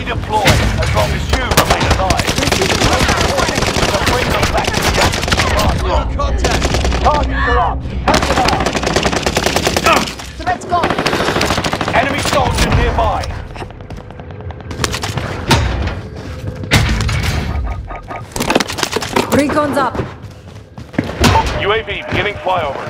redeploy as long as you remain alive. Bring them back to the office. No contact! Targets are up. Take them out. Threat's gone. Enemy soldiers nearby. Recon's up. UAV beginning flyover.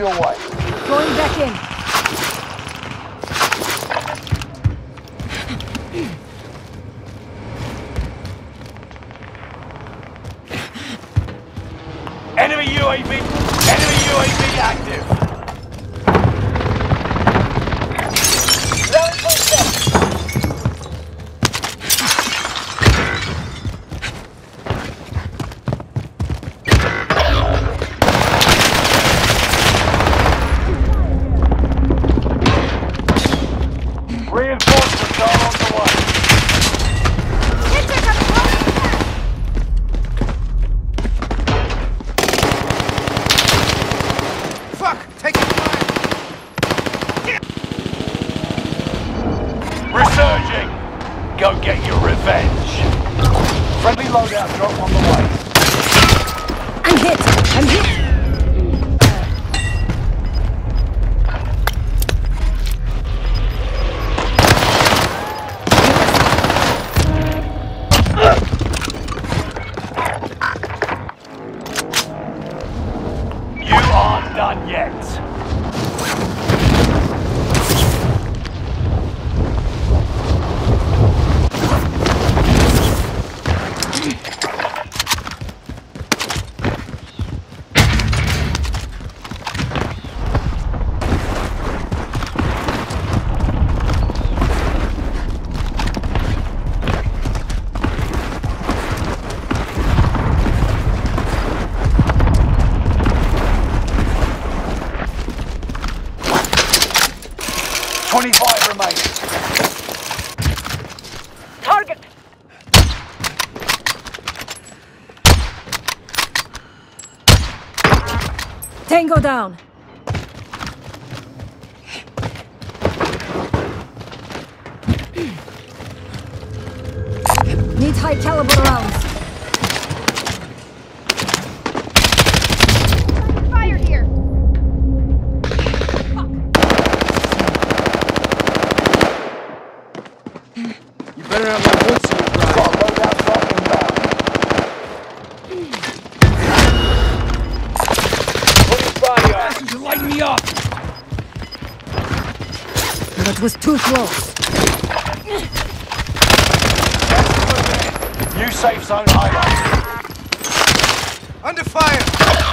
Your way. Going back in. Taking fire! Resurging! Go get your revenge! Friendly loadout drop on the way. I'm hit. I'm hit. Tango down. Need high caliber rounds. Fire here. You better have my boots That was too close. New safe zone highlight. Under fire!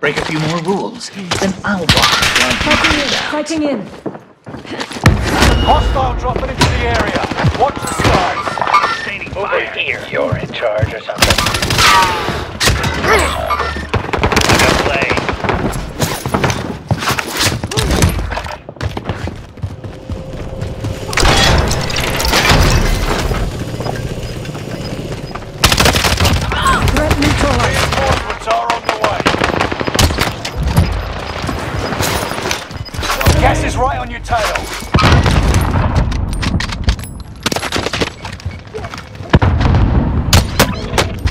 Break a few more rules, then I'll walk Fighting in. Fighting in. Hostile dropping into the area. Watch the skies. Standing Over here. You're in charge or something. Good play. Your.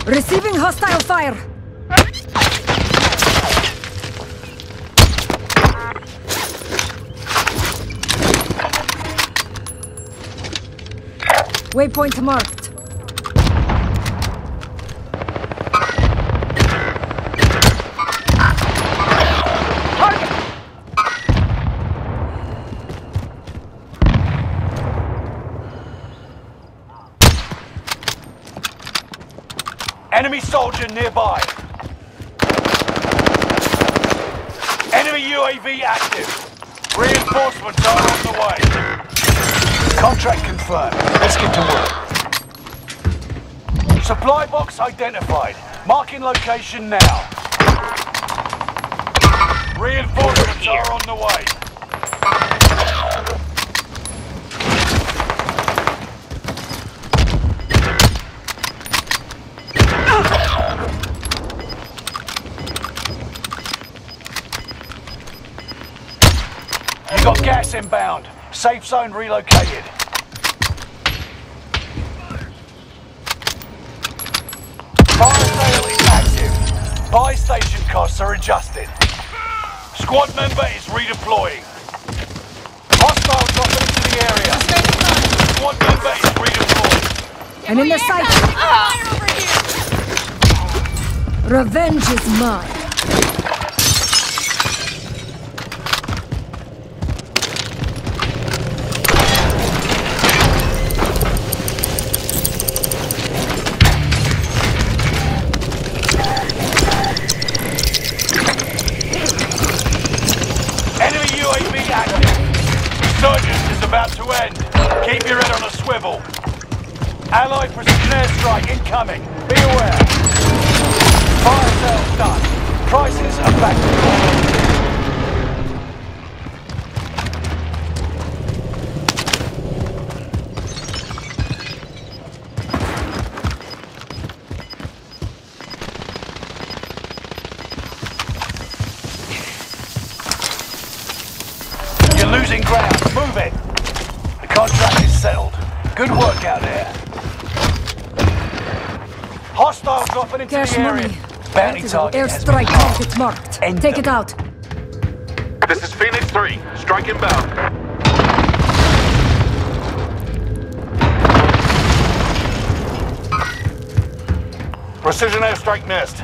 Receiving hostile fire. Waypoint marked. Nearby. Enemy UAV active. Reinforcements are on the way. Contract confirmed. Let's get to work. Supply box identified. Marking location now. Reinforcements are on the way. You got gas inbound. Safe zone relocated. Fire sale is active. Buy station costs are adjusted. Squad member is redeploying. Hostile dropping into the area. Squad member is redeploying. I'm in their sight. Revenge is mine. About to end. Keep your head on a swivel. Allied precision airstrike incoming. Be aware. Fire sales done. Prices are back to normal. Good work out there. Hostile dropping into Cash the area. money. Bounty That is target has been Airstrike target marked. End Take them. it out. This is Phoenix 3. Strike inbound. Precision airstrike nest.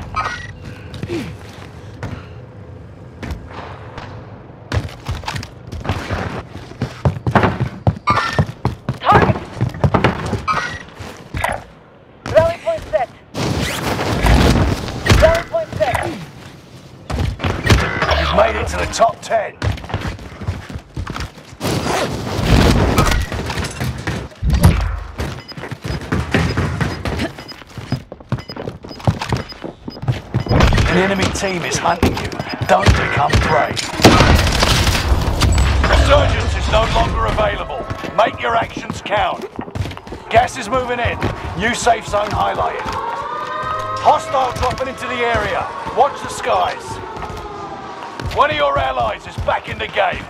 Made it to the top 10. An enemy team is hunting you. Don't become prey. Resurgence is no longer available. Make your actions count. Gas is moving in. New safe zone highlighted. Hostile dropping into the area. Watch the skies. One of your allies is back in the game.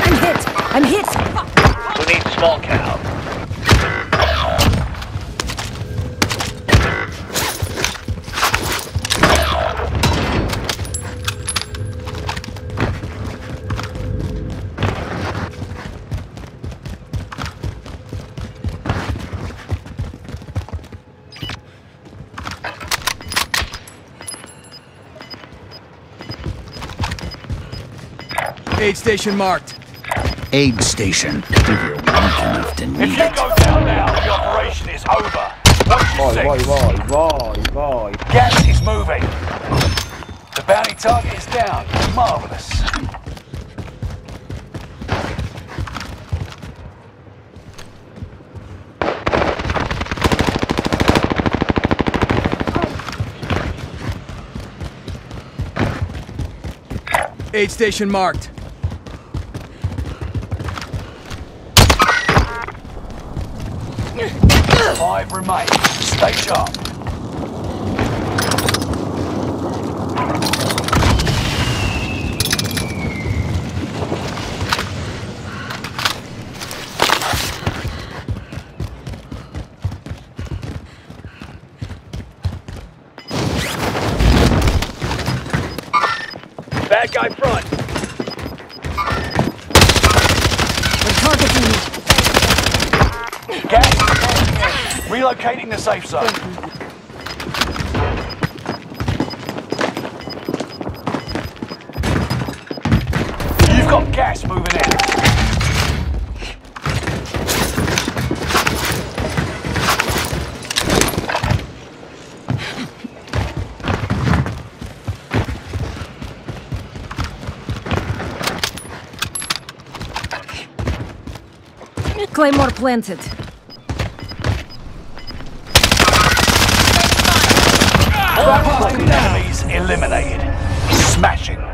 I'm hit. I'm hit. Who needs small cal? Aid station marked. Aid station. If you're weak enough to If you it. go down now, the operation is over. Watch your Vai, vai, six. vai, vai, vai. Gas is moving. The bounty target is down. Marvelous. Aid station marked. Five remain. Stay sharp. Relocating the safe zone. You've got gas moving in. Claymore planted. Backplane enemies eliminated. Smashing.